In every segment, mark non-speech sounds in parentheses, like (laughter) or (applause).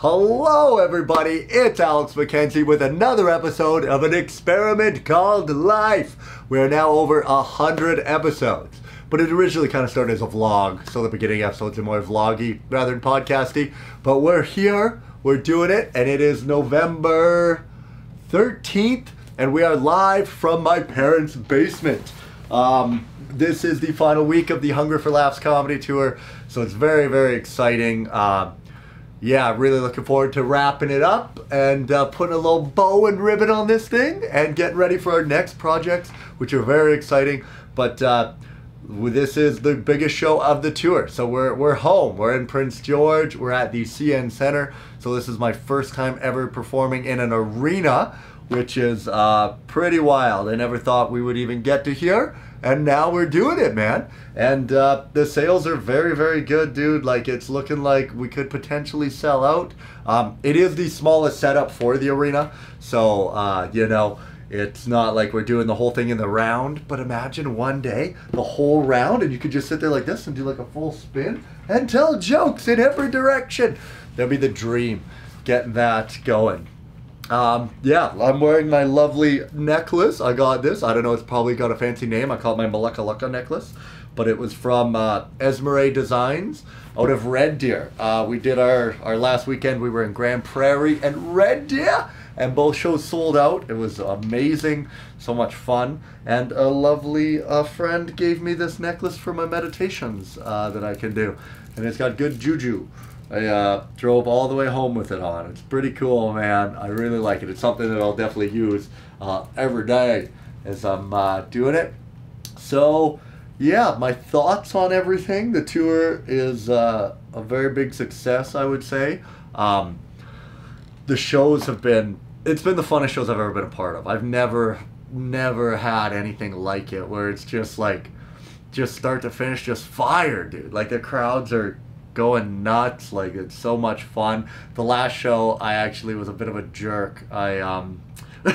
Hello, everybody. It's Alex Mackenzie with another episode of an experiment called Life. We are now over a hundred episodes, but it originally kind of started as a vlog, so the beginning episodes are more vloggy rather than podcasty. But we're here, we're doing it, and it is November 13th, and we are live from my parents' basement. Um, this is the final week of the Hungry for Laughs comedy tour, so it's very, very exciting. Uh, yeah, really looking forward to wrapping it up and uh, putting a little bow and ribbon on this thing and getting ready for our next projects, which are very exciting. But uh, this is the biggest show of the tour. So we're, we're home. We're in Prince George. We're at the CN Center. So this is my first time ever performing in an arena, which is uh, pretty wild. I never thought we would even get to here and now we're doing it, man. And uh, the sales are very, very good, dude. Like it's looking like we could potentially sell out. Um, it is the smallest setup for the arena, so uh, you know it's not like we're doing the whole thing in the round. But imagine one day the whole round, and you could just sit there like this and do like a full spin and tell jokes in every direction. That'd be the dream, getting that going. Um, yeah, I'm wearing my lovely necklace. I got this. I don't know, it's probably got a fancy name. I call it my Maleka Leka necklace. But it was from uh, Esmeré Designs out of Red Deer. Uh, we did our, our last weekend, we were in Grande Prairie and Red Deer. And both shows sold out. It was amazing, so much fun. And a lovely uh, friend gave me this necklace for my meditations uh, that I can do. And it's got good juju. I uh, drove all the way home with it on. It's pretty cool, man. I really like it. It's something that I'll definitely use uh, every day as I'm uh, doing it. So, yeah, my thoughts on everything. The tour is uh, a very big success, I would say. Um, the shows have been, it's been the funnest shows I've ever been a part of. I've never, never had anything like it where it's just like, just start to finish, just fire, dude. Like the crowds are going nuts. Like it's so much fun. The last show, I actually was a bit of a jerk. I um,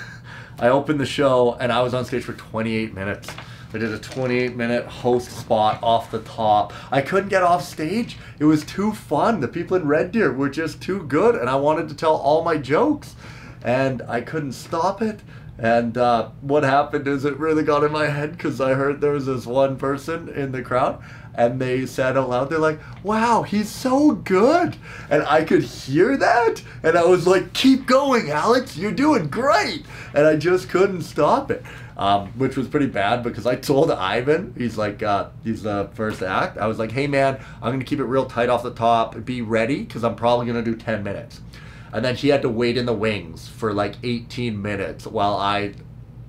(laughs) I opened the show and I was on stage for 28 minutes. I did a 28 minute host spot off the top. I couldn't get off stage. It was too fun. The people in Red Deer were just too good, and I wanted to tell all my jokes, and I couldn't stop it. And uh, what happened is it really got in my head because I heard there was this one person in the crowd and they said out loud, they're like, wow, he's so good. And I could hear that. And I was like, keep going, Alex, you're doing great. And I just couldn't stop it. Um, which was pretty bad because I told Ivan, he's like, uh, he's the first act. I was like, hey man, I'm going to keep it real tight off the top. Be ready because I'm probably going to do 10 minutes. And then he had to wait in the wings for like 18 minutes while I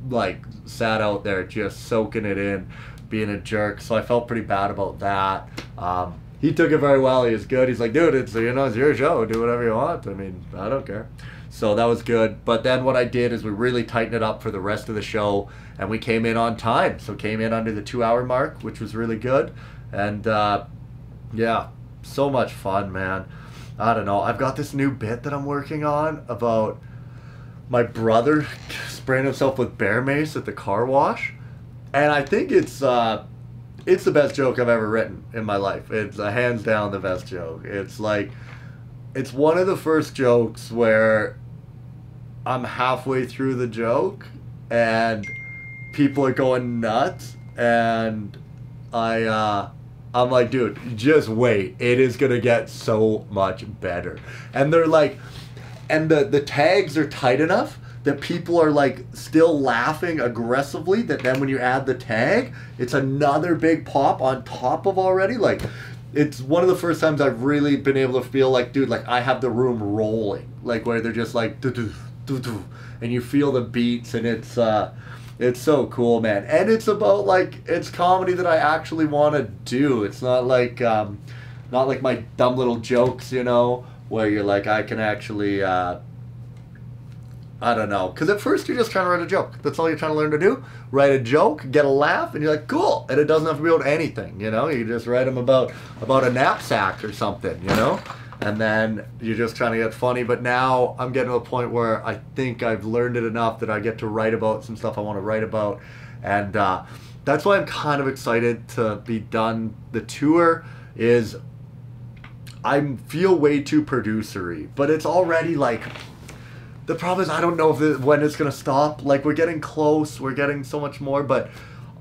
like sat out there just soaking it in being a jerk. So I felt pretty bad about that. Um, he took it very well. He was good. He's like, dude, it's you know, it's your show. Do whatever you want. I mean, I don't care. So that was good. But then what I did is we really tightened it up for the rest of the show, and we came in on time. So came in under the two-hour mark, which was really good. And uh, yeah, so much fun, man. I don't know. I've got this new bit that I'm working on about my brother (laughs) spraying himself with bear mace at the car wash and I think it's uh, it's the best joke I've ever written in my life. It's uh, hands down the best joke. It's like it's one of the first jokes where I'm halfway through the joke and people are going nuts and I uh, I'm like, dude, just wait. It is gonna get so much better. And they're like, and the the tags are tight enough that people are like still laughing aggressively that then when you add the tag it's another big pop on top of already. Like it's one of the first times I've really been able to feel like dude like I have the room rolling. Like where they're just like and you feel the beats and it's uh it's so cool man. And it's about like it's comedy that I actually want to do. It's not like um not like my dumb little jokes you know where you're like I can actually uh I don't know. Because at first you're just trying to write a joke. That's all you're trying to learn to do. Write a joke, get a laugh, and you're like, cool. And it doesn't have to be about anything, you know? You just write them about, about a knapsack or something, you know? And then you're just trying to get funny. But now I'm getting to a point where I think I've learned it enough that I get to write about some stuff I want to write about. And uh, that's why I'm kind of excited to be done. The tour is I feel way too producery, but it's already like the problem is I don't know if the, when it's gonna stop. Like we're getting close, we're getting so much more, but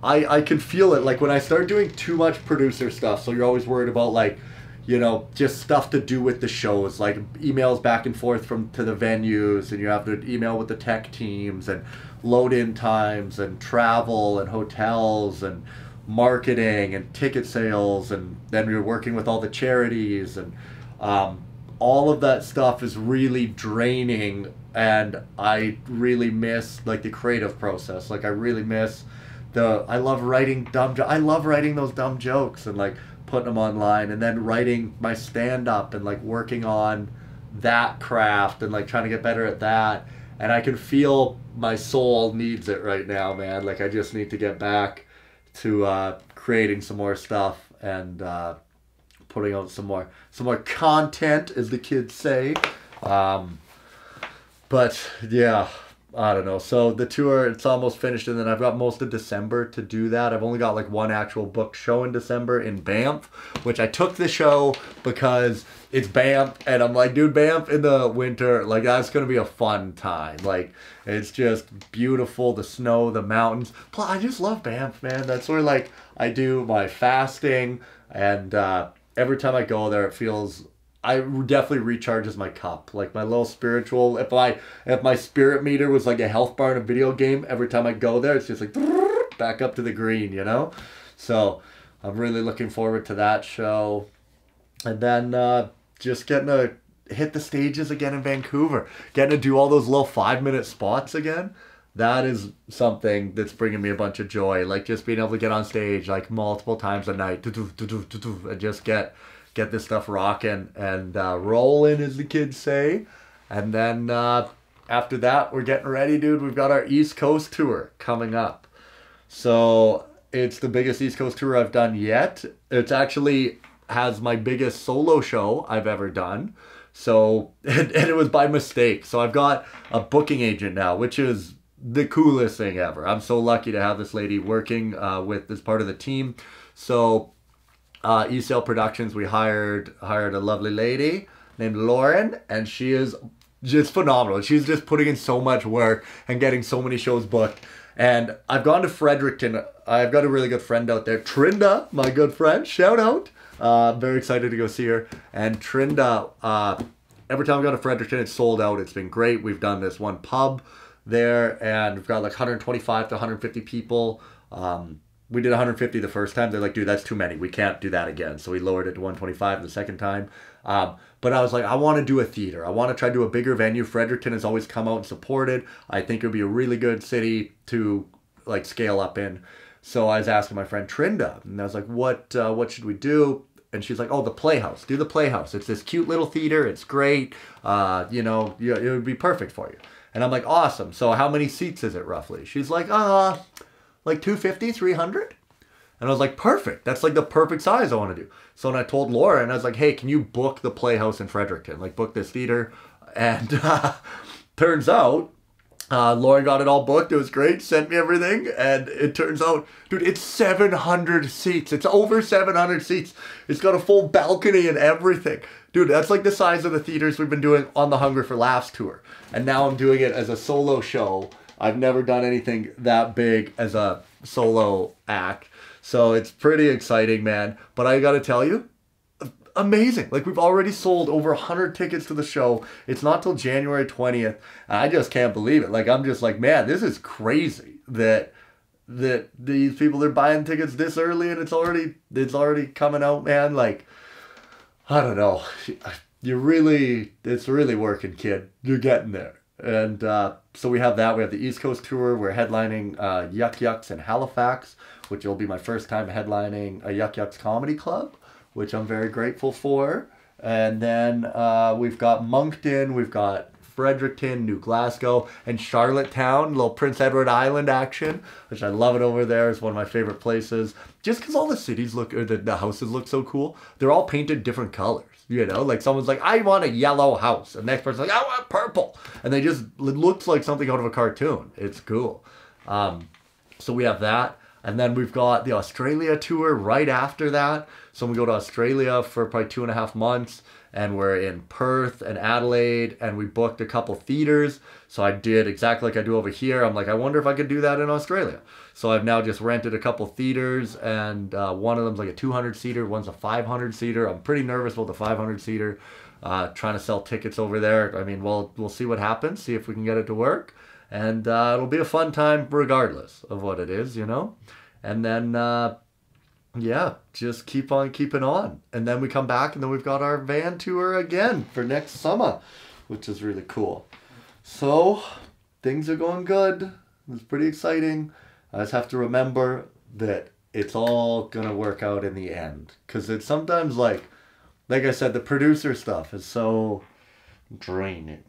I I can feel it. Like when I start doing too much producer stuff, so you're always worried about like, you know, just stuff to do with the shows, like emails back and forth from to the venues, and you have to email with the tech teams and load in times and travel and hotels and marketing and ticket sales and then you're working with all the charities and um, all of that stuff is really draining and I really miss like the creative process. Like I really miss the I love writing dumb jo- I love writing those dumb jokes and like putting them online and then writing my stand up and like working on that craft and like trying to get better at that. And I can feel my soul needs it right now, man. Like I just need to get back to uh, creating some more stuff and uh, putting out some more some more content, as the kids say. Um, but yeah, I don't know. So the tour, it's almost finished, and then I've got most of December to do that. I've only got like one actual book show in December in Banff, which I took the show because it's Banff, and I'm like, dude, Banff in the winter, like that's gonna be a fun time. Like it's just beautiful, the snow, the mountains. Plus, I just love Banff, man. That's where like I do my fasting, and uh, every time I go there, it feels I definitely recharges my cup. Like my little spiritual. If I if my spirit meter was like a health bar in a video game, every time I go there, it's just like (laughs) back up to the green. You know, so I'm really looking forward to that show, and then uh, just getting to hit the stages again in Vancouver, getting to do all those little five minute spots again. That is something that's bringing me a bunch of joy. Like just being able to get on stage like multiple times a night, and just get get this stuff rocking and uh, rolling, as the kids say. And then uh, after that, we're getting ready, dude. We've got our East Coast tour coming up. So it's the biggest East Coast tour I've done yet. It's actually has my biggest solo show I've ever done. So, (laughs) and, and it was by mistake. So I've got a booking agent now, which is the coolest thing ever. I'm so lucky to have this lady working uh, with this part of the team. So uh, ECL Productions, we hired hired a lovely lady named Lauren, and she is just phenomenal. She's just putting in so much work and getting so many shows booked. And I've gone to Fredericton. I've got a really good friend out there, Trinda, my good friend. Shout out. Uh, very excited to go see her. And Trinda, uh, every time I've gone to Fredericton, it's sold out. It's been great. We've done this one pub there, and we've got like 125 to 150 people. Um, we did 150 the first time. They're like, dude, that's too many. We can't do that again. So we lowered it to 125 the second time. Um, but I was like, I want to do a theater. I want to try to do a bigger venue. Fredericton has always come out and supported. I think it would be a really good city to like scale up in. So I was asking my friend Trinda, and I was like, what uh, what should we do? And she's like, oh, the Playhouse. Do the Playhouse. It's this cute little theater. It's great. Uh, you know, it would be perfect for you. And I'm like, awesome. So how many seats is it roughly? She's like, uh, like 250, 300. And I was like, perfect. That's like the perfect size I want to do. So when I told Laura, and I was like, hey, can you book the Playhouse in Fredericton? Like, book this theater. And uh, (laughs) turns out, uh, Lauren got it all booked. It was great. Sent me everything. And it turns out, dude, it's 700 seats. It's over 700 seats. It's got a full balcony and everything. Dude, that's like the size of the theaters we've been doing on the Hungry for Laughs tour. And now I'm doing it as a solo show I've never done anything that big as a solo act. So it's pretty exciting, man. But I got to tell you, amazing. Like we've already sold over 100 tickets to the show. It's not till January 20th. I just can't believe it. Like I'm just like, man, this is crazy that that these people are buying tickets this early and it's already it's already coming out, man. Like I don't know. you're really it's really working, kid. You're getting there. And uh, so we have that. We have the East Coast tour. We're headlining uh, Yuk Yuk's in Halifax, which will be my first time headlining a Yuk Yuk's comedy club, which I'm very grateful for. And then uh, we've got Moncton, we've got Fredericton, New Glasgow, and Charlottetown, little Prince Edward Island action, which I love it over there. It's one of my favorite places. Just because all the cities look, or the, the houses look so cool. They're all painted different colors. You know, like someone's like, I want a yellow house. And the next person's like, I want purple. And they just, it looks like something out of a cartoon. It's cool. Um, so we have that. And then we've got the Australia tour right after that. So we go to Australia for probably two and a half months and we're in Perth and Adelaide and we booked a couple theaters. So I did exactly like I do over here. I'm like, I wonder if I could do that in Australia. So I've now just rented a couple theaters and uh, one of them's like a 200 seater, one's a 500 seater. I'm pretty nervous about the 500 seater. Uh, trying to sell tickets over there. I mean, we'll we'll see what happens. See if we can get it to work and uh, it'll be a fun time regardless of what it is, you know. And then, uh, yeah, just keep on keeping on. And then we come back, and then we've got our van tour again for next summer, which is really cool. So things are going good. It's pretty exciting. I just have to remember that it's all gonna work out in the end, because it's sometimes like, like I said, the producer stuff is so draining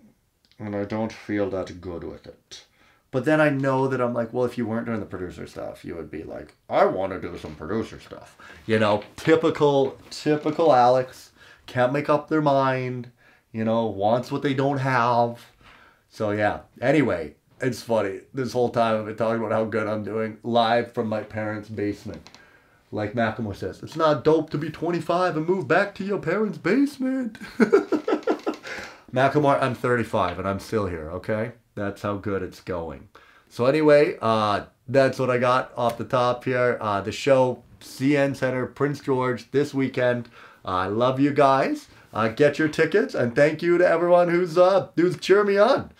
and I don't feel that good with it. But then I know that I'm like, well, if you weren't doing the producer stuff, you would be like, I want to do some producer stuff. You know, typical, typical Alex. Can't make up their mind. You know, wants what they don't have. So yeah. Anyway, it's funny. This whole time I've been talking about how good I'm doing live from my parents' basement. Like Macklemore says, it's not dope to be 25 and move back to your parents' basement. (laughs) Macklemore, I'm 35 and I'm still here, okay? That's how good it's going. So anyway, uh, that's what I got off the top here. Uh, the show, CN Center, Prince George, this weekend. Uh, I love you guys. Uh, get your tickets and thank you to everyone who's uh, who's cheering me on.